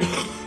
you.